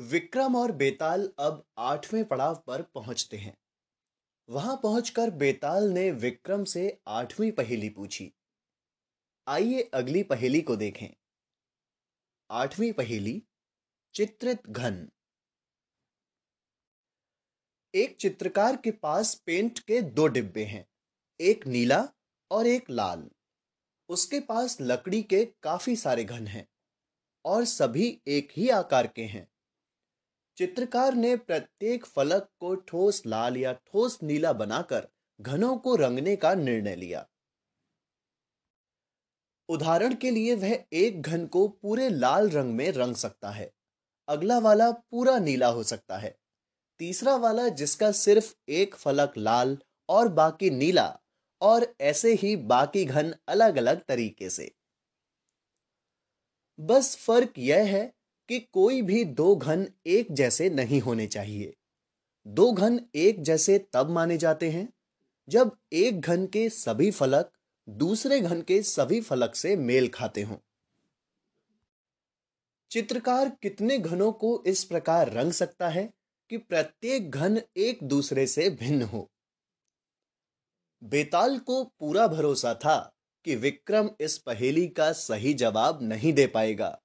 विक्रम और बेताल अब आठवें पड़ाव पर पहुँचते हैं। वहाँ पहुंचकर बेताल ने विक्रम से आठवीं पहेली पूछी। आइए अगली पहेली को देखें। आठवीं पहेली, चित्रित घन। एक चित्रकार के पास पेंट के दो डिब्बे हैं, एक नीला और एक लाल। उसके पास लकड़ी के काफ़ी सारे घन हैं और सभी एक ही आकार के हैं। चित्रकार ने प्रत्येक फलक को ठोस लाल या ठोस नीला बनाकर घनों को रंगने का निर्णय लिया। उदाहरण के लिए वह एक घन को पूरे लाल रंग में रंग सकता है, अगला वाला पूरा नीला हो सकता है, तीसरा वाला जिसका सिर्फ़ एक फलक लाल और बाकी नीला और ऐसे ही बाकी घन अलग अलग तरीके से। बस फ़र्क यह है कि कोई भी दो घन एक जैसे नहीं होने चाहिए। दो घन एक जैसे तब माने जाते हैं, जब एक घन के सभी फलक दूसरे घन के सभी फलक से मेल खाते हों। चित्रकार कितने घनों को इस प्रकार रंग सकता है कि प्रत्येक घन एक दूसरे से भिन्न हो? बेताल को पूरा भरोसा था कि विक्रम इस पहेली का सही जवाब नहीं दे पाएगा।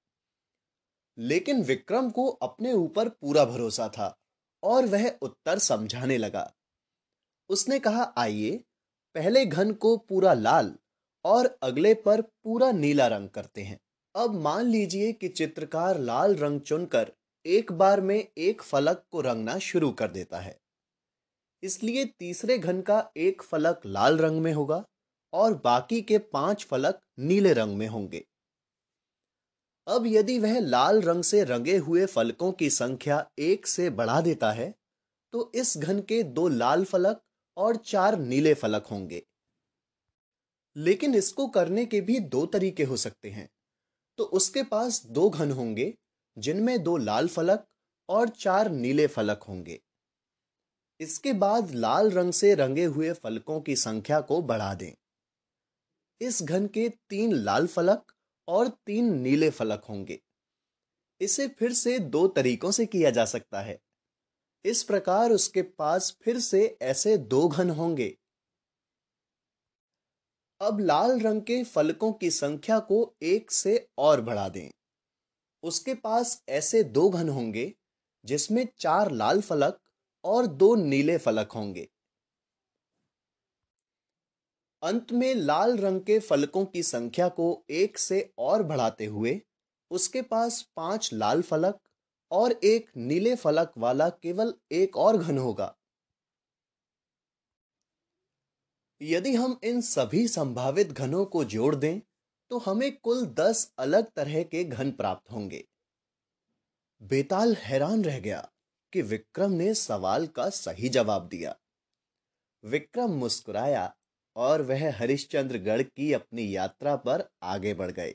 लेकिन विक्रम को अपने ऊपर पूरा भरोसा था और वह उत्तर समझाने लगा। उसने कहा, आइए, पहले घन को पूरा लाल और अगले पर पूरा नीला रंग करते हैं। अब मान लीजिए कि चित्रकार लाल रंग चुनकर एक बार में एक फलक को रंगना शुरू कर देता है। इसलिए तीसरे घन का एक फलक लाल रंग में होगा और बाकी के पाँच फलक नीले रंग में होंगे। अब यदि वह लाल रंग से रंगे हुए फलकों की संख्या एक से बढ़ा देता है तो इस घन के दो लाल फलक और चार नीले फलक होंगे। लेकिन इसको करने के भी दो तरीके हो सकते हैं। तो उसके पास दो घन होंगे, जिनमें दो लाल फलक और चार नीले फलक होंगे। इसके बाद लाल रंग से रंगे हुए फलकों की संख्या को बढ़ा दें। इस घन के तीन लाल फलक और तीन नीले फलक होंगे। इसे फिर से दो तरीकों से किया जा सकता है। इस प्रकार उसके पास फिर से ऐसे दो घन होंगे। अब लाल रंग के फलकों की संख्या को एक से और बढ़ा दें। उसके पास ऐसे दो घन होंगे, जिसमें चार लाल फलक और दो नीले फलक होंगे। अंत में लाल रंग के फलकों की संख्या को एक से और बढ़ाते हुए, उसके पास पाँच लाल फलक और एक नीले फलक वाला केवल एक और घन होगा। यदि हम इन सभी संभावित घनों को जोड़ दें तो हमें कुल दस अलग तरह के घन प्राप्त होंगे। बेताल हैरान रह गया कि विक्रम ने सवाल का सही जवाब दिया। विक्रम मुस्कुराया और वह हरिश्चंद्रगढ़ की अपनी यात्रा पर आगे बढ़ गए।